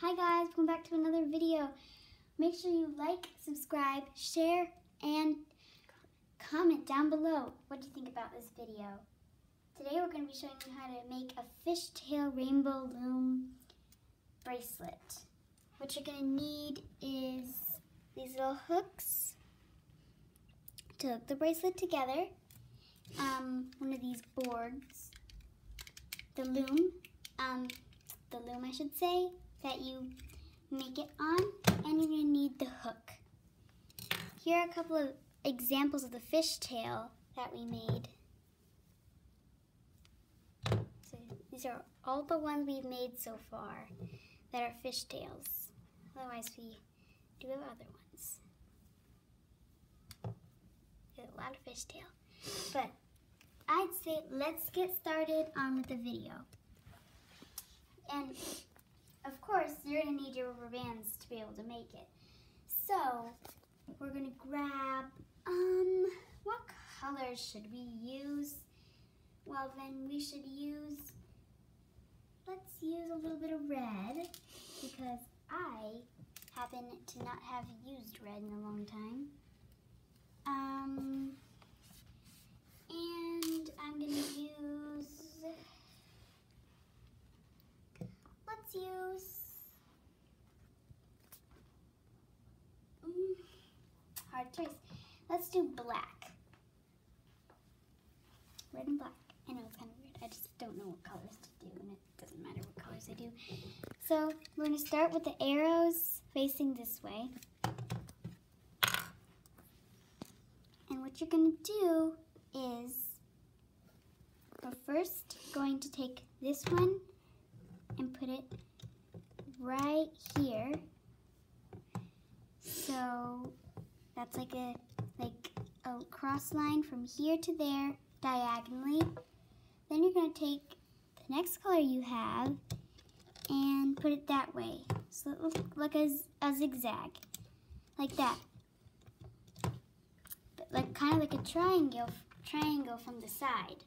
Hi guys, welcome back to another video. Make sure you like, subscribe, share, and comment down below what do you think about this video. Today we're going to be showing you how to make a fishtail rainbow loom bracelet. What you're going to need is these little hooks to hook the bracelet together, um, one of these boards, the loom, um, the loom I should say, that you make it on, and you're to need the hook. Here are a couple of examples of the fishtail that we made. So these are all the ones we've made so far that are fishtails. Otherwise we do have other ones. There's a lot of fishtail. But I'd say let's get started on with the video. And you're gonna need your rubber bands to be able to make it. So, we're gonna grab, um, what colors should we use? Well, then we should use, let's use a little bit of red because I happen to not have used red in a long time. Um, and I'm gonna use let's use mm, hard choice. Let's do black. Red and black. I know it's kind of weird. I just don't know what colors to do, and it doesn't matter what colors I do. So we're going to start with the arrows facing this way. And what you're going to do is we're first going to take this one and put it right here. So that's like a like a cross line from here to there diagonally. Then you're going to take the next color you have and put it that way. So it looks like a, a zigzag, like that. But like kind of like a triangle, triangle from the side.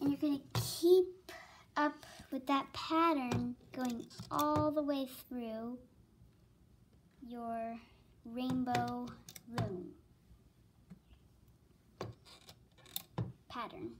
And you're going to keep up with that pattern going all the way through your rainbow loom pattern.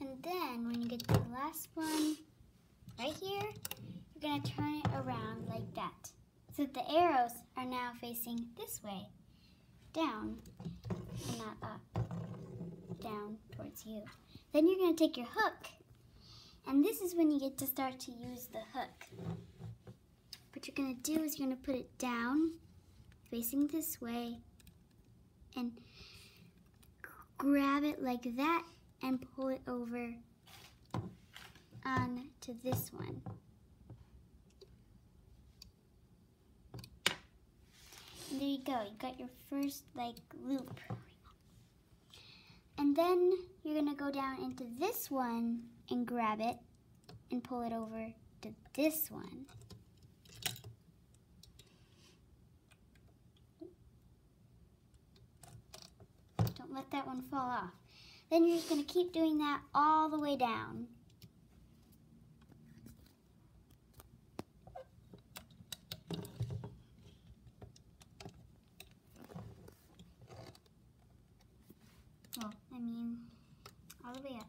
And then when you get to the last one right here, you're going to turn it around like that. So that the arrows are now facing this way, down, and not up, down towards you. Then you're going to take your hook, and this is when you get to start to use the hook. What you're to do is you're to put it down, facing this way, and grab it like that and pull it over on to this one. And there you go, you got your first like loop. And then you're gonna go down into this one and grab it and pull it over to this one. Let that one fall off. Then you're just going to keep doing that all the way down. Well, I mean, all the way up.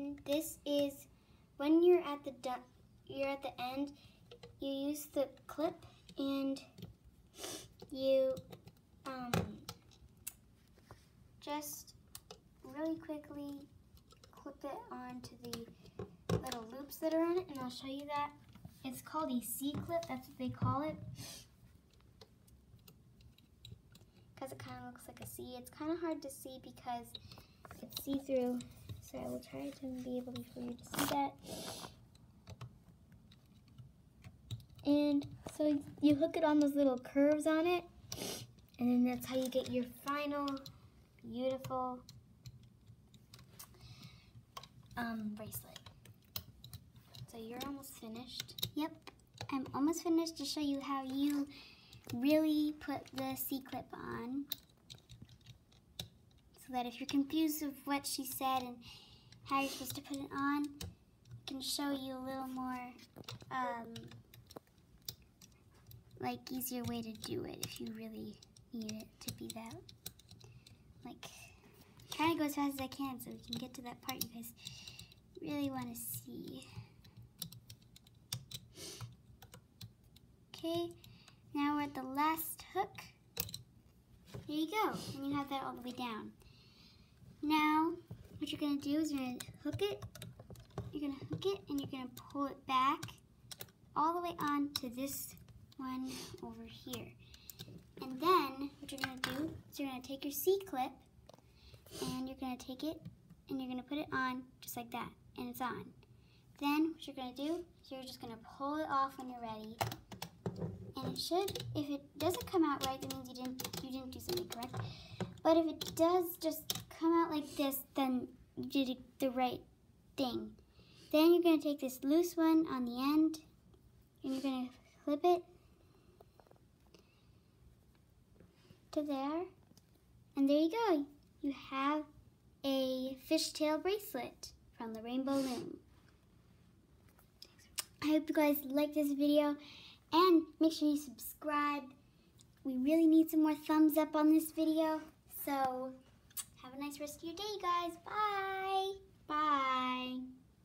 And this is when you're at the you're at the end, you use the clip and you um, just really quickly clip it onto the little loops that are on it, and I'll show you that. It's called a C-clip, that's what they call it. Because it kind of looks like a C. It's kind of hard to see because it's see-through, so I will try to be able to, for you to see that. And so you hook it on those little curves on it, and then that's how you get your final beautiful um, bracelet. So you're almost finished. Yep, I'm almost finished to show you how you really put the C-clip on. That if you're confused of what she said and how you're supposed to put it on, I can show you a little more um, like easier way to do it if you really need it to be that like trying to go as fast as I can so we can get to that part you guys really want to see. Okay, now we're at the last hook. There you go, and you have that all the way down. Now, what you're going to do is you're going to hook it, you're going to hook it, and you're going to pull it back all the way on to this one over here. And then what you're going to do is you're going to take your C-clip and you're going to take it and you're going to put it on just like that. And it's on. Then what you're going to do is you're just going to pull it off when you're ready. And it should, if it doesn't come out right, that means you didn't, you didn't do something correct. But if it does just come out like this, then you did the right thing. Then you're going to take this loose one on the end and you're going to flip it to there. And there you go. You have a fishtail bracelet from the Rainbow Loom. I hope you guys like this video and make sure you subscribe. We really need some more thumbs up on this video. So have a nice rest of your day, guys. Bye. Bye.